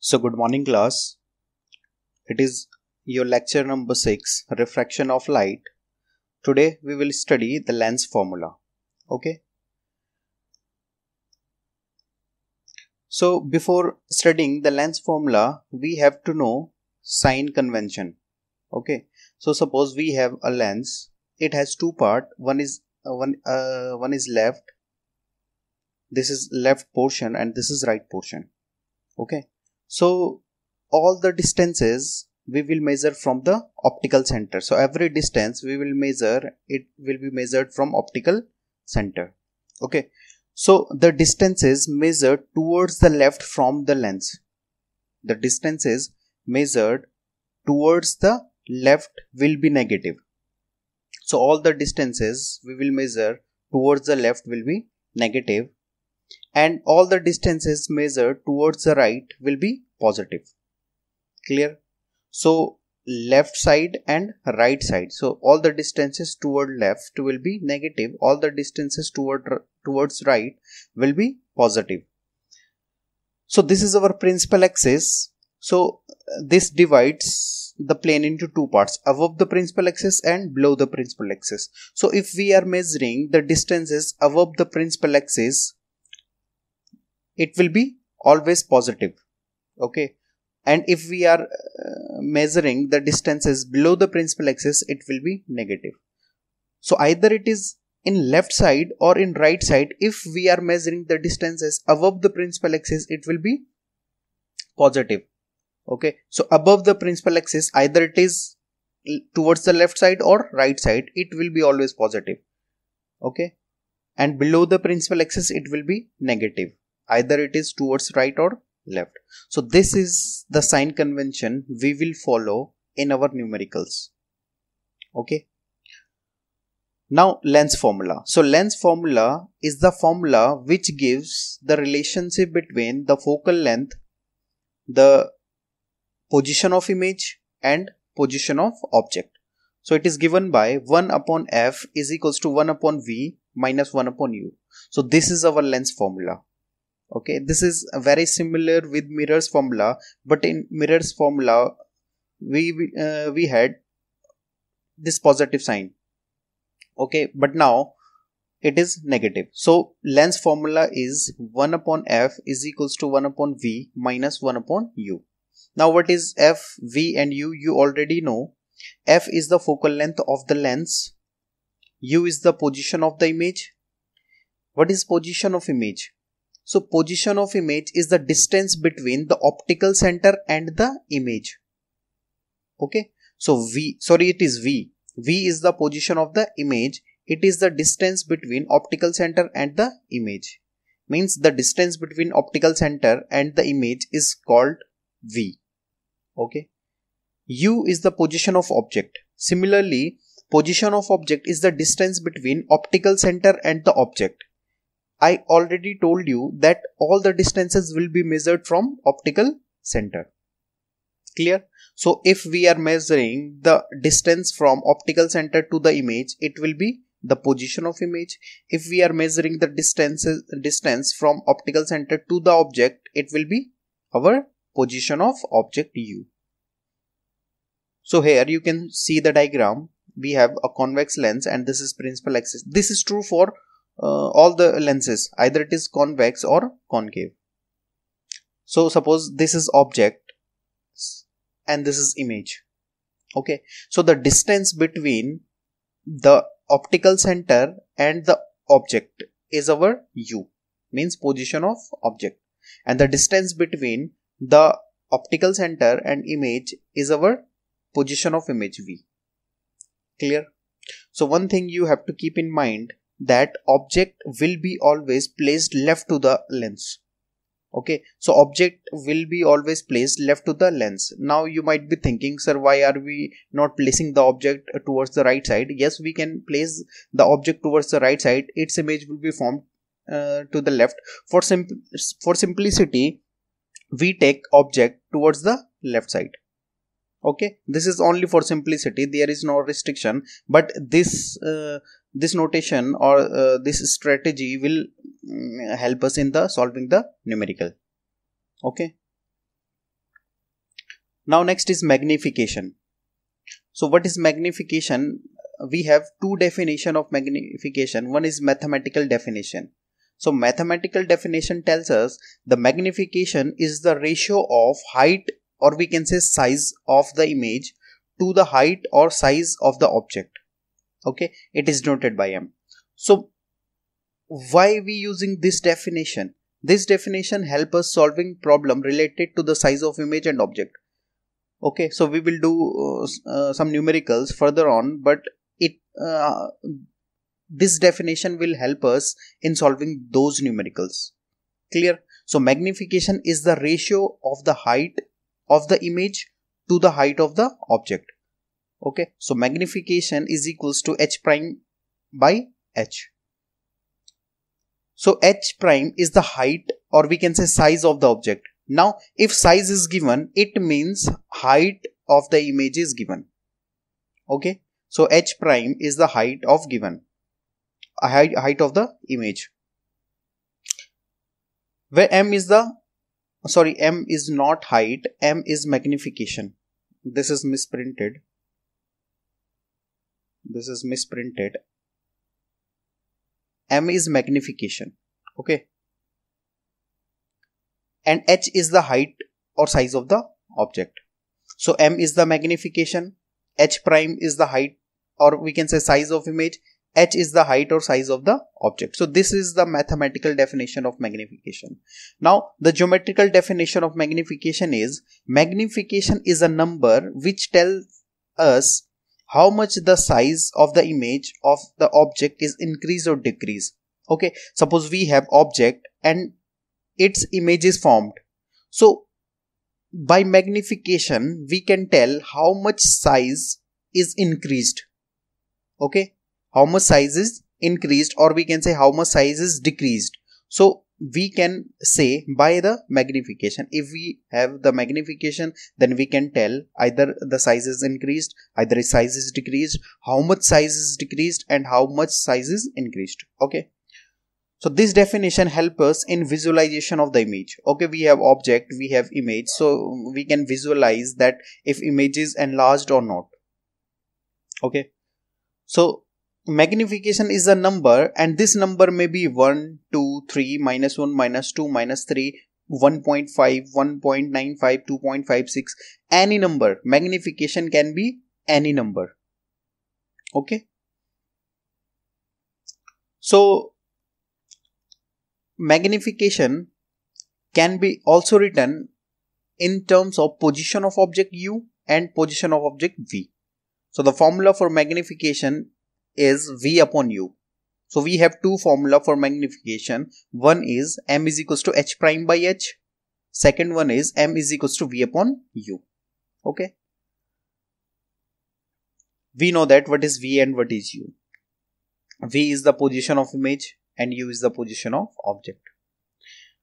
So, good morning, class. It is your lecture number 6 Refraction of Light. Today, we will study the lens formula. Okay. So, before studying the lens formula, we have to know sign convention. Okay. So, suppose we have a lens. It has two part. One is uh, one uh, one is left. This is left portion and this is right portion. Okay so all the distances we will measure from the optical center. So every distance we will measure it will be measured from optical center. Okay. So the distances measured towards the left from the lens. The distances measured towards the left will be negative. So all the distances we will measure towards the left will be negative and all the distances measured towards the right will be positive. Clear? So left side and right side. So all the distances toward left will be negative. All the distances toward towards right will be positive. So this is our principal axis. So this divides the plane into two parts above the principal axis and below the principal axis. So if we are measuring the distances above the principal axis it will be always positive. Okay? And if we are uh, measuring the distances below the principal axis it will be negative. So either it is in left side or in right side if we are measuring the distances above the principal axis it will be positive. Okay? So above the principal axis either it is towards the left side or right side it will be always positive. Okay? And below the principal axis it will be negative either it is towards right or left. So this is the sign convention we will follow in our numericals. Okay? Now lens formula. So lens formula is the formula which gives the relationship between the focal length the position of image and position of object. So it is given by 1 upon f is equals to 1 upon v minus 1 upon u. So this is our lens formula okay this is very similar with mirrors formula but in mirrors formula we uh, we had this positive sign. Okay but now it is negative. So lens formula is 1 upon f is equals to 1 upon v minus 1 upon u. Now what is f v and u? You already know. F is the focal length of the lens. U is the position of the image. What is position of image so position of image is the distance between the optical center and the image. Okay. So V, sorry, it is V. V is the position of the image. It is the distance between optical center and the image. Means the distance between optical center and the image is called V. Okay. U is the position of object. Similarly, position of object is the distance between optical center and the object. I already told you that all the distances will be measured from optical center. Clear? So if we are measuring the distance from optical center to the image, it will be the position of image. If we are measuring the distance, distance from optical center to the object, it will be our position of object u. So here you can see the diagram. We have a convex lens and this is principal axis. This is true for uh, all the lenses either it is convex or concave. So suppose this is object and this is image. Okay. So the distance between the optical center and the object is our u means position of object. And the distance between the optical center and image is our position of image v. Clear? So one thing you have to keep in mind that object will be always placed left to the lens. Okay so object will be always placed left to the lens. Now you might be thinking sir why are we not placing the object towards the right side? Yes we can place the object towards the right side. Its image will be formed uh, to the left. For sim for simplicity we take object towards the left side. Okay this is only for simplicity. There is no restriction. But this uh, this notation or uh, this strategy will mm, help us in the solving the numerical. Okay? Now next is magnification. So what is magnification? We have two definition of magnification. One is mathematical definition. So mathematical definition tells us the magnification is the ratio of height or we can say size of the image to the height or size of the object okay? It is noted by m. So why we using this definition? This definition help us solving problem related to the size of image and object. Okay? So we will do uh, uh, some numericals further on but it uh, this definition will help us in solving those numericals. Clear? So magnification is the ratio of the height of the image to the height of the object okay so magnification is equals to h prime by h. So h prime is the height or we can say size of the object. Now if size is given it means height of the image is given. Okay so h prime is the height of given height, of the image. Where m is the sorry m is not height m is magnification. This is misprinted this is misprinted. M is magnification. Okay. And h is the height or size of the object. So m is the magnification. H prime is the height or we can say size of image. H is the height or size of the object. So this is the mathematical definition of magnification. Now the geometrical definition of magnification is magnification is a number which tells us how much the size of the image of the object is increased or decreased. Okay suppose we have object and its image is formed. So by magnification we can tell how much size is increased. Okay how much size is increased or we can say how much size is decreased. So we can say by the magnification. If we have the magnification then we can tell either the size is increased either size is decreased how much size is decreased and how much size is increased. Okay? So this definition help us in visualization of the image. Okay? We have object we have image. So we can visualize that if image is enlarged or not. Okay? So magnification is a number and this number may be 1 2 3 minus 1 minus 2 minus 3 1.5 1.95 2.56 any number. Magnification can be any number. Okay? So magnification can be also written in terms of position of object u and position of object v. So the formula for magnification is V upon U. So we have two formula for magnification. One is M is equals to H prime by H. Second one is M is equals to V upon U. Okay. We know that what is V and what is U. V is the position of image and U is the position of object.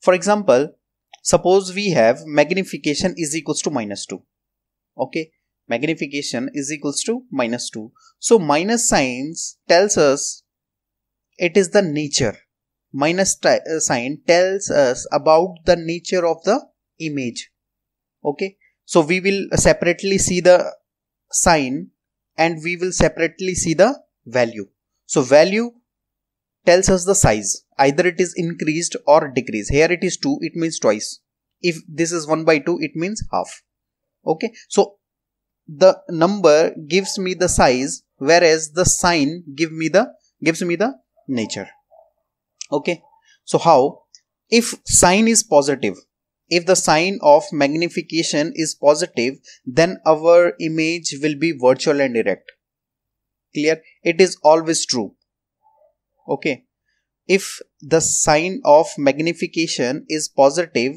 For example, suppose we have magnification is equals to minus 2. Okay magnification is equals to minus 2. So minus signs tells us it is the nature. Minus uh, sign tells us about the nature of the image. Okay. So we will separately see the sign and we will separately see the value. So value tells us the size. Either it is increased or decreased. Here it is 2, it means twice. If this is 1 by 2, it means half. Okay. So the number gives me the size whereas the sign give me the gives me the nature. Okay. So how? If sign is positive if the sign of magnification is positive then our image will be virtual and erect clear? It is always true. Okay. If the sign of magnification is positive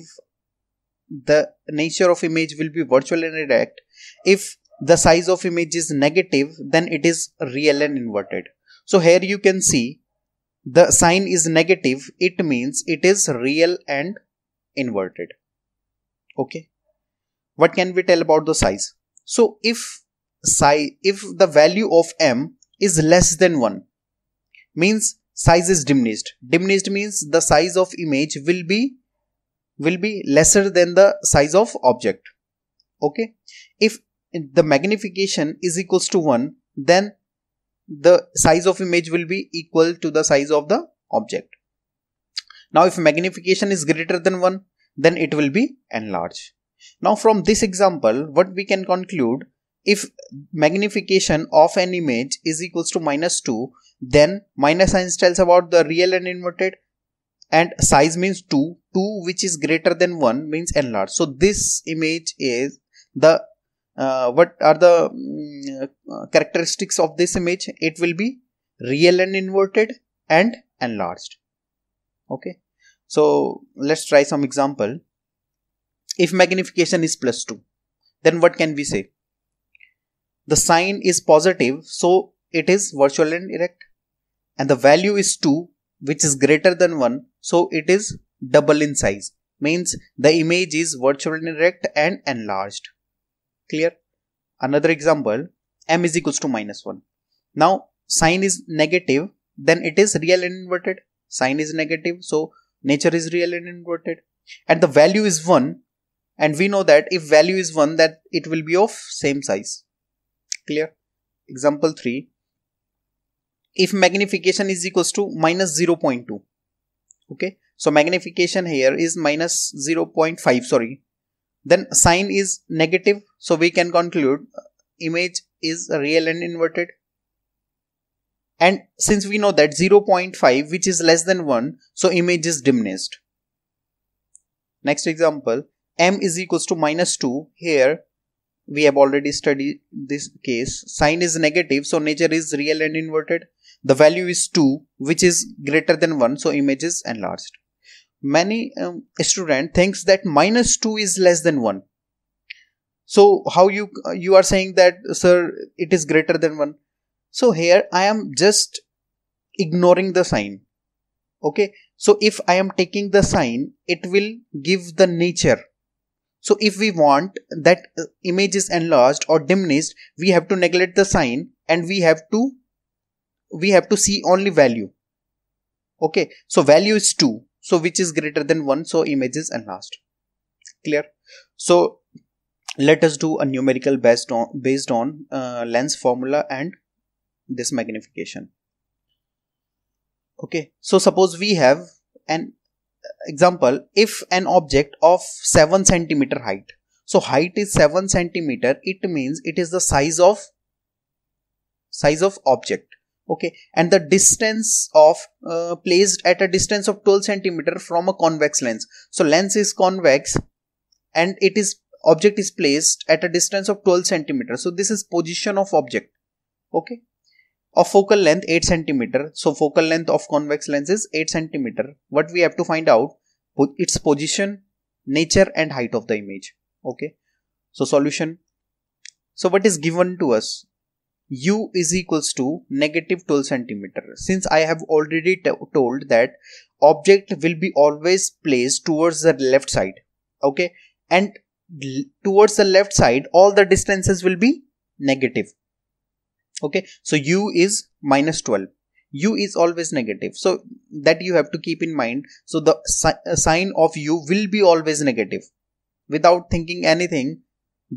the nature of image will be virtual and erect if the size of image is negative then it is real and inverted. So here you can see the sign is negative it means it is real and inverted. Okay? What can we tell about the size? So if size if the value of m is less than 1 means size is diminished. Diminished means the size of image will be will be lesser than the size of object. Okay? If the magnification is equals to 1 then the size of image will be equal to the size of the object. Now if magnification is greater than 1 then it will be enlarged. Now from this example what we can conclude if magnification of an image is equals to minus 2 then minus sign tells about the real and inverted and size means 2 2 which is greater than 1 means enlarged. So this image is the uh, what are the um, characteristics of this image? It will be real and inverted and enlarged. Okay. So let's try some example. If magnification is plus 2 then what can we say? The sign is positive so it is virtual and erect and the value is 2 which is greater than 1 so it is double in size. Means the image is virtual and erect and enlarged clear. Another example m is equals to minus 1 now sign is negative then it is real and inverted. Sign is negative so nature is real and inverted. And the value is 1 and we know that if value is 1 that it will be of same size. Clear? Example 3 if magnification is equals to minus 0.2 okay? So magnification here is minus 0.5 sorry then sign is negative so we can conclude uh, image is real and inverted. And since we know that 0.5 which is less than 1 so image is diminished. Next example m is equals to minus 2 here we have already studied this case. Sign is negative so nature is real and inverted. The value is 2 which is greater than 1 so image is enlarged many um, student thinks that minus 2 is less than 1 so how you you are saying that sir it is greater than 1 so here i am just ignoring the sign. Okay? So if i am taking the sign it will give the nature. So if we want that uh, image is enlarged or diminished, we have to neglect the sign and we have to we have to see only value. Okay, so value is 2. So which is greater than 1, so image is enlarged. Clear? So let us do a numerical based on based on uh, lens formula and this magnification. Okay, so suppose we have an example if an object of 7 centimeter height so height is 7 centimeter it means it is the size of size of object okay and the distance of uh, placed at a distance of 12 centimeter from a convex lens so lens is convex and it is object is placed at a distance of 12 centimeter so this is position of object okay of focal length 8 centimeter. So focal length of convex lens is 8 centimeter. What we have to find out its position, nature and height of the image. Okay. So solution. So what is given to us? U is equals to negative 12 centimeter. Since I have already told that object will be always placed towards the left side. Okay. And towards the left side all the distances will be negative okay so u is minus 12 u is always negative so that you have to keep in mind so the si- uh, sign of u will be always negative without thinking anything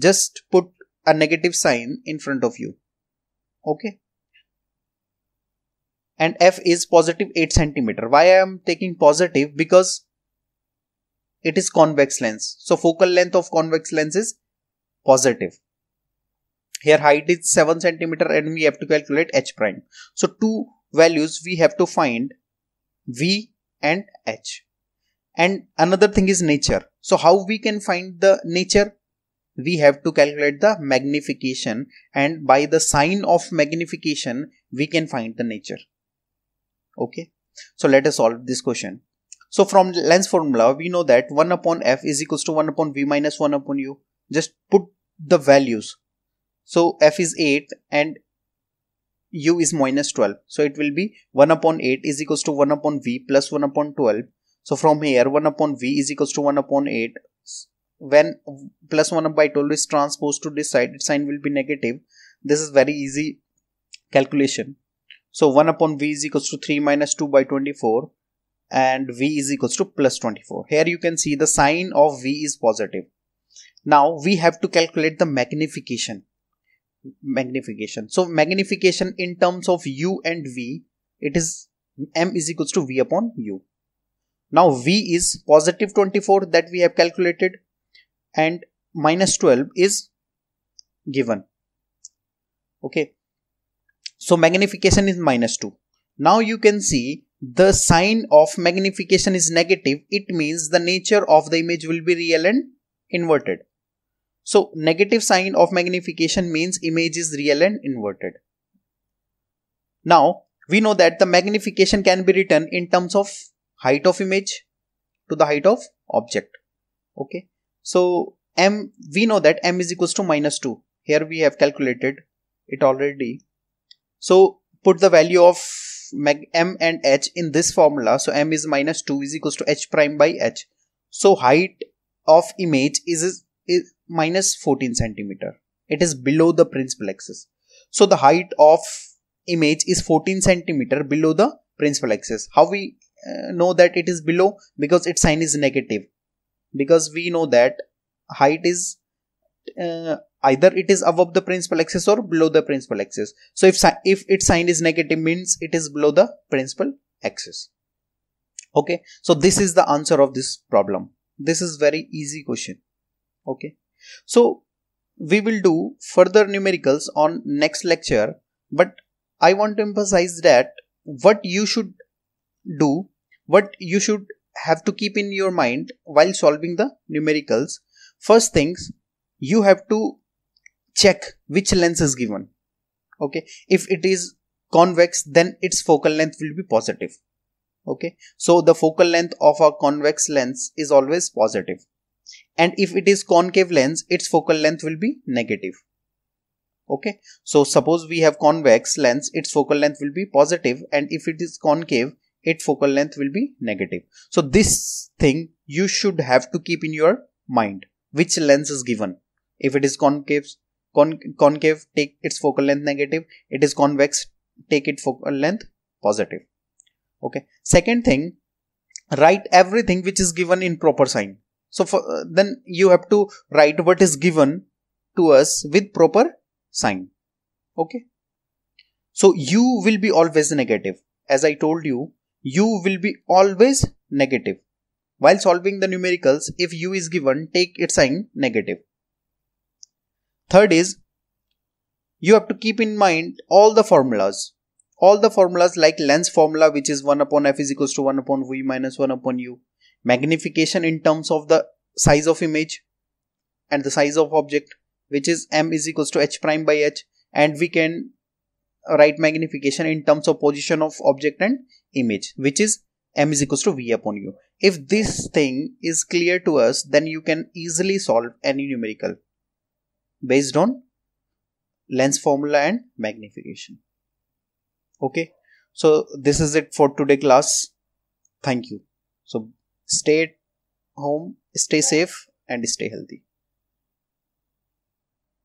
just put a negative sign in front of you okay. And f is positive 8 centimeter. Why i am taking positive? Because it is convex lens. So focal length of convex lens is positive. Here height is 7 centimeter and we have to calculate h prime. So two values we have to find v and h. And another thing is nature. So how we can find the nature we have to calculate the magnification and by the sign of magnification we can find the nature okay so let us solve this question so from lens formula we know that 1 upon f is equals to 1 upon v minus 1 upon u just put the values so f is 8 and u is minus 12. So it will be 1 upon 8 is equals to 1 upon v plus 1 upon 12. So from here 1 upon v is equals to 1 upon 8. When plus 1 by 12 is transposed to this side, its sign will be negative. This is very easy calculation. So 1 upon v is equals to 3 minus 2 by 24 and v is equals to plus 24. Here you can see the sign of v is positive. now we have to calculate the magnification magnification so magnification in terms of u and v it is m is equals to v upon u now v is positive 24 that we have calculated and minus 12 is given okay so magnification is minus 2 now you can see the sign of magnification is negative it means the nature of the image will be real and inverted so negative sign of magnification means image is real and inverted. Now we know that the magnification can be written in terms of height of image to the height of object. Okay. So m we know that m is equals to minus 2. Here we have calculated it already. So put the value of m and h in this formula. So m is minus 2 is equals to h prime by h. So height of image is, is minus 14 centimeter. It is below the principal axis. So the height of image is 14 centimeter below the principal axis. How we uh, know that it is below? Because its sign is negative. Because we know that height is uh, either it is above the principal axis or below the principal axis. So if if its sign is negative means it is below the principal axis. Okay. So this is the answer of this problem. This is very easy question. Okay. So we will do further numericals on next lecture but I want to emphasize that what you should do what you should have to keep in your mind while solving the numericals first things you have to check which lens is given. Okay? If it is convex then its focal length will be positive. Okay? So the focal length of a convex lens is always positive. And if it is concave lens its focal length will be negative. Okay? So suppose we have convex lens its focal length will be positive. And if it is concave its focal length will be negative so this thing you should have to keep in your mind which lens is given if it is concave con- concave take its focal length negative it is convex take its focal length positive okay second thing write everything which is given in proper sign so for, uh, then you have to write what is given to us with proper sign. Okay. So u will be always negative. As I told you, u will be always negative. While solving the numericals, if u is given, take its sign negative. Third is, you have to keep in mind all the formulas. All the formulas like lens formula which is 1 upon f is equals to 1 upon v minus 1 upon u magnification in terms of the size of image and the size of object which is m is equals to h prime by h and we can write magnification in terms of position of object and image which is m is equals to v upon u. If this thing is clear to us then you can easily solve any numerical based on lens formula and magnification. Okay? So this is it for today class. Thank you. So stay home, stay safe, and stay healthy.